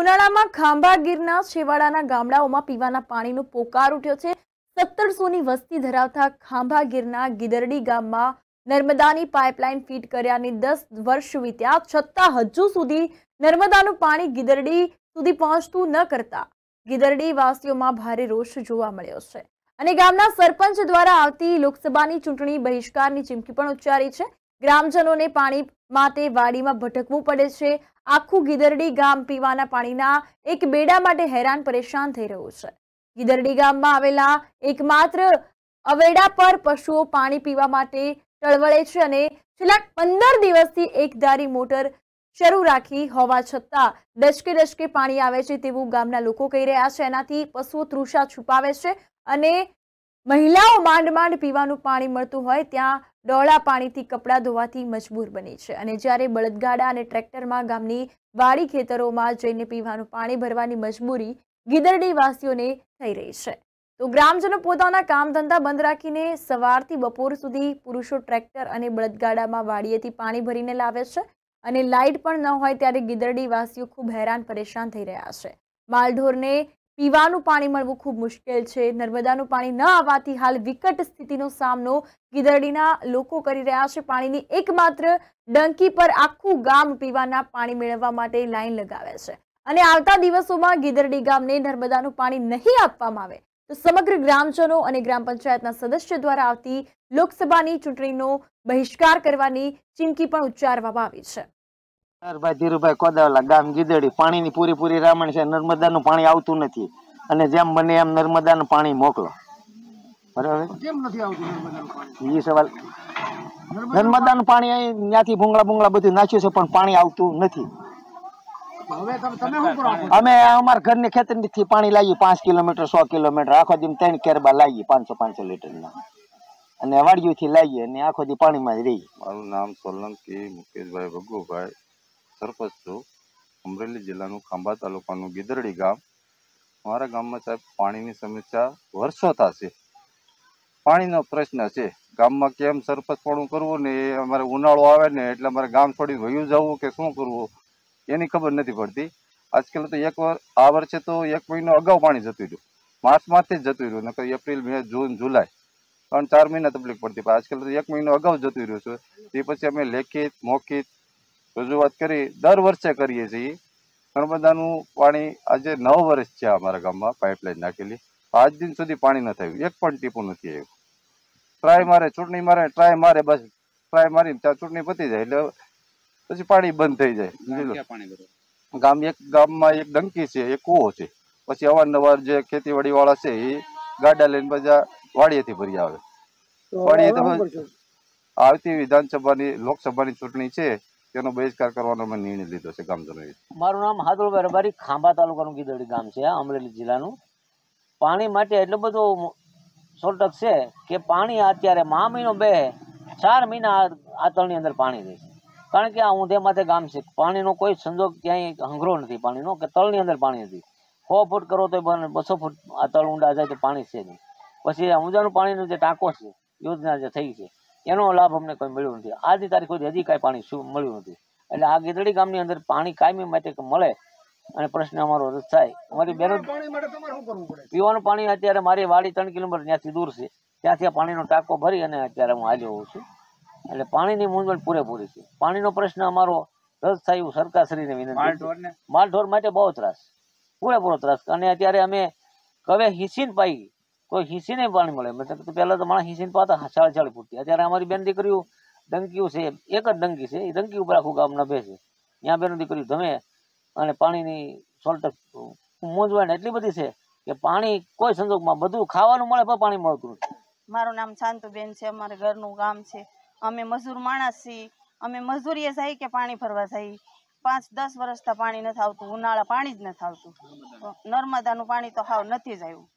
ઉનાળામાં ખાંભા ગીરના છેવાડાના ગામડાઓમાં પીવાના પાણીનો પોકાર ઉઠ્યો છે. સત્તરસોની વસ્તી ધરાવતા ખાંભા ગીરના ગીદરડી ગામમાં નર્મદાની પાઇપલાઇન ફીટ કર્યાની દસ વર્ષ વીત્યા છતાં હજુ સુધી નર્મદાનું પાણી ગીદરડી સુધી પહોંચતું ન કરતા ગીદરડી વાસીઓમાં ભારે રોષ જોવા મળ્યો છે. અને ગામના સરપંચ દ્વારા આવતી લોકસભાની ચૂંટણી બહિષ્કારની ચીમકી પણ ઉચ્ચારી છે. ગ્રામજનોને પાણી માટે વાડીમાં ભટકવું પડે છે. આખું ગીદરડી ગામ પીવાના પાણીના એક બેડા માટે હેરાન પરેશાન થઈ રહ્યું છે. ગીદરડી ગામમાં આવેલા એકમાત્ર અવેડા પર પશુઓ પાણી પીવા માટે ટળવળે છે અને છેલ્લા પંદર દિવસથી એકધારી મોટર શરૂ રાખી હોવા છતાં ડચકે ડચકે પાણી આવે છે તેવું ગામના લોકો કહી રહ્યા છે. એનાથી પશુઓ તૃષા છુપાવે છે અને મહિલાઓ માંડ માંડ પીવાનું પાણી મળતું હોય ત્યાં ડોળા પાણીથી કપડાં ધોવાથી મજબૂર બની છે અને જ્યારે બળદગાડા અને ટ્રેક્ટરમાં ગામની વાડી ખેતરોમાં જઈને પીવાનું પાણી ભરવાની મજબૂરી ગીદરડી વાસીઓને થઈ રહી છે, તો ગ્રામજનો પોતાના કામ ધંધા બંધ રાખીને સવારથી બપોર સુધી પુરુષો ટ્રેક્ટર અને બળદગાડામાં વાડીએથી પાણી ભરીને લાવે છે અને લાઇટ પણ ન હોય ત્યારે ગીદરડી વાસીઓ ખૂબ હેરાન પરેશાન થઈ રહ્યા છે. માલઢોરને પીવાનું પાણી મળવું ખૂબ મુશ્કેલ છે. નર્મદાનું પાણી ન આવવાથી હાલ વિકટ સ્થિતિનો સામનો ગીદરડીના લોકો કરી રહ્યા છે. પાણીની એકમાત્ર ડંકી પર આખું ગામ પીવાના પાણી મેળવવા માટે લાઈન લગાવે છે. અને આવતા દિવસોમાં ગીદરડી ગામને નર્મદાનું પાણી નહીં આપવામાં આવે તો સમગ્ર ગ્રામજનો અને ગ્રામ પંચાયતના સદસ્ય દ્વારા આવતી લોકસભાની ચૂંટણીનો બહિષ્કાર કરવાની ચીમકી પણ ઉચ્ચારવામાં આવી છે. ભાઈ ધીરુભાઈ કોદાવલા ગામ ગીદડી પાણીની પૂરી પૂરી રામણ છે. નર્મદાનું પાણી આવતું નથી. અને જેમ બને એમ નર્મદાનું પાણી મોકલો. બરાબર? કેમ નથી આવતું પાણી? એ સવાલ નર્મદાનું પાણી અહીં ત્યાંથી ભૂંગળા ભૂંગળા બધું નાખ્યું છે પણ પાણી આવતું નથી. તો હવે તમે તમે શું કરો અમે અમારા ઘરની ખેતરથી પાણી લાવીએ પાંચ કિલોમીટર સો કિલોમીટર. આખો દી ત્રણ કેરબા લાવીએ પાંચસો પાંચસો લીટરના. અને વાડીઓથી લાવીએ અને આખો દી પાણીમાં જ રહીએ. મારું નામ સોલંકી મુકેશભાઈ ભગુભાઈ. સરપંચ છું. અમરેલી જિલ્લાનું ખાંભા તાલુકાનું ગીદરડી ગામ. મારા ગામમાં સાહેબ પાણીની સમસ્યા વર્ષો થશે પાણીનો પ્રશ્ન છે. ગામમાં કેમ સરપંચપણું કરવું ને એ અમારે ઉનાળો આવે ને એટલે અમારે ગામ છોડી વયું જવું કે શું કરવું, એની ખબર નથી પડતી. આજકાલ તો એક વાર, આ વર્ષે તો એક મહિનો અગાઉ પાણી જતું રહ્યું. માર્ચમાંથી જ જતું રહ્યું, નકર એપ્રિલ, મે, જૂન, જુલાઈ. ત્રણ ચાર મહિના તકલીફ પડતી. પણ આજકાલ તો એક મહિનો અગાઉ જતું રહ્યું છે. તે પછી અમે લેખિત, મૌખિત રજૂઆત કરી દર વર્ષે કરીએ છીએ. નર્મદાનું પાણી આજે નવ વર્ષ છે અમારા ગામમાં પાઇપલાઇન નાખેલી. આજ દિન સુધી પાણી ન થયું. એક પણ ટીપું નથી આવ્યું. ટ્રાય મારે ચૂંટણી મારે ટ્રાય મારે બસ. ટ્રાય મારી ત્યાં ચૂંટણી પતી જાય એટલે પછી પાણી બંધ થઈ જાય. ગામ એક ગામમાં એક ડંકી છે એક કૂવો છે. પછી અવારનવાર જે ખેતીવાડી વાળા છે એ ગાડા લઈને બધા વાડીએથી ભરી આવે. વાડીએ? આવતી વિધાનસભાની લોકસભાની ચૂંટણી છે. તેનો બહિષ્કાર કરવાનો અમે નિર્ણય લીધો છે ગામજનોએ મારું નામ હાદુલભાઈ રબારી, ખાંભા તાલુકાનું ગીદડી ગામ છે અમરેલી જિલ્લાનું. પાણી માટે એટલો બધો સોટક છે કે પાણી અત્યારે મહા મહિનો બે, ચાર મહિના આ- તળની અંદર પાણી રહે છે. કારણ કે આ ઊંધે માથે ગામ છે. પાણીનો કોઈ સંજોગ ક્યાંય હંગરો નથી પાણીનો, કે તળની અંદર પાણી નથી. સો ફૂટ કરો તો બસો ફૂટ આ તળ ઊંડા જાય તો પાણી છે નહીં. પછી ઊંઝાનું પાણીનો જે ટાંકો છે, યોજના જે થઈ છે એનો લાભ અમને કોઈ મળ્યો નથી. આજની તારીખ સુધી હજી કાંઈ પાણી શું મળ્યું નથી. એટલે આ ગીદડી ગામની અંદર પાણી કાયમી માટે મળે અને પ્રશ્ન અમારો રદ થાય. અમારી બેનો પાણી માટે તમારે શું કરવું પડે? પીવાનું પાણી અત્યારે મારી વાડી ત્રણ કિલોમીટર ત્યાંથી દૂર છે. ત્યાંથી આ પાણીનો ટાંકો ભરી અને અત્યારે હું હાજર હોઉં છું. એટલે પાણીની મૂંઝવણ પૂરેપૂરી છે. પાણીનો પ્રશ્ન અમારો રદ થાય એવું સરકારશ્રીને વિનંતી. માલઢોર માટે બહુ ત્રાસ. પૂરેપૂરો ત્રાસ. અને અત્યારે અમે કવે હિસીન પાઈ કોઈ હિસીને પાણી મળે. મતલબ તો તો માણસ હિસીન પાતા ચાળ ચાળ ફૂટતી અત્યારે અમારી બેન દીકરીઓ ડંકીઓ છે, એક જ ડંકી છે, એ ડંકી ઉપર આખું ગામ નભે છે ત્યાં બેન દીકરીઓ ધમે અને પાણીની સોલ્ટ મૂંઝવણ એટલી બધી છે કે પાણી કોઈ સંજોગમાં બધું ખાવાનું મળે પણ પાણી મળતું મારું નામ શાંતુબેન છે, અમારે ઘરનું ગામ છે. અમે મજૂર માણસ છીએ. અમે મજૂરીએ જઈ કે પાણી ભરવા જઈ પાંચ દસ વર્ષથી પાણી નથી આવતું, ઉનાળા પાણી જ નથી આવતું. નર્મદાનું પાણી તો હાવ નથી જ આવ્યું.